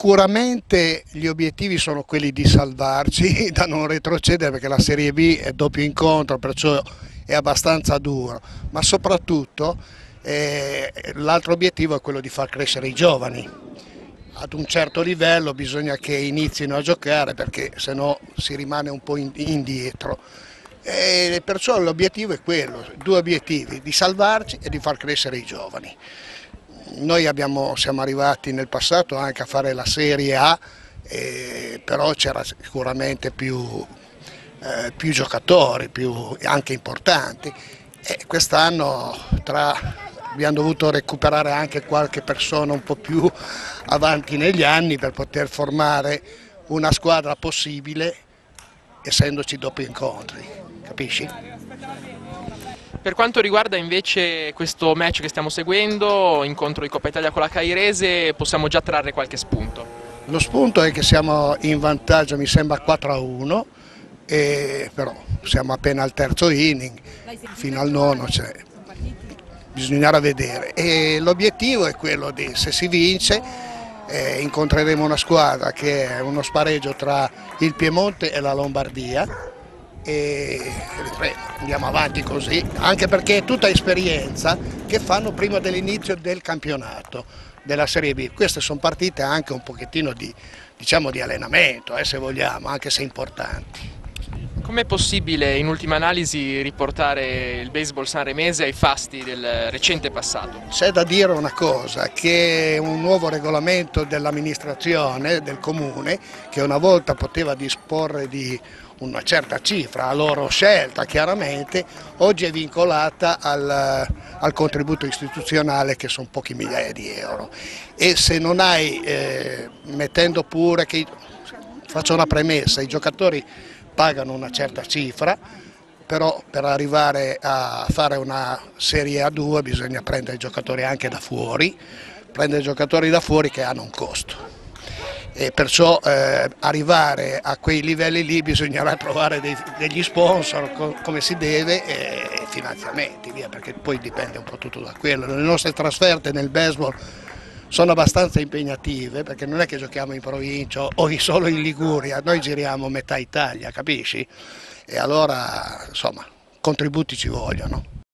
Sicuramente gli obiettivi sono quelli di salvarci, da non retrocedere perché la Serie B è doppio incontro, perciò è abbastanza duro, ma soprattutto eh, l'altro obiettivo è quello di far crescere i giovani. Ad un certo livello bisogna che inizino a giocare perché se no si rimane un po' indietro. E perciò l'obiettivo è quello, due obiettivi, di salvarci e di far crescere i giovani. Noi abbiamo, siamo arrivati nel passato anche a fare la Serie A, eh, però c'era sicuramente più, eh, più giocatori, più, anche importanti. Quest'anno abbiamo dovuto recuperare anche qualche persona un po' più avanti negli anni per poter formare una squadra possibile essendoci dopo incontri, capisci? Per quanto riguarda invece questo match che stiamo seguendo, incontro di Coppa Italia con la Cairese, possiamo già trarre qualche spunto? Lo spunto è che siamo in vantaggio, mi sembra 4 a 1, e però siamo appena al terzo inning, fino al nono cioè, bisognerà vedere. l'obiettivo è quello di, se si vince, eh, incontreremo una squadra che è uno spareggio tra il Piemonte e la Lombardia e andiamo avanti così, anche perché è tutta esperienza che fanno prima dell'inizio del campionato della Serie B. Queste sono partite anche un pochettino di, diciamo, di allenamento, eh, se vogliamo, anche se importanti. Com'è possibile in ultima analisi riportare il baseball sanremese ai fasti del recente passato? C'è da dire una cosa, che un nuovo regolamento dell'amministrazione, del comune, che una volta poteva disporre di una certa cifra a loro scelta chiaramente, oggi è vincolata al, al contributo istituzionale che sono pochi migliaia di euro e se non hai, eh, mettendo pure che, faccio una premessa, i giocatori pagano una certa cifra, però per arrivare a fare una Serie A2 bisogna prendere i giocatori anche da fuori, prendere giocatori da fuori che hanno un costo e perciò eh, arrivare a quei livelli lì bisognerà trovare dei, degli sponsor co come si deve e finanziamenti, via, perché poi dipende un po' tutto da quello. Le nostre trasferte nel baseball sono abbastanza impegnative perché non è che giochiamo in provincia o solo in Liguria, noi giriamo metà Italia, capisci? E allora insomma contributi ci vogliono.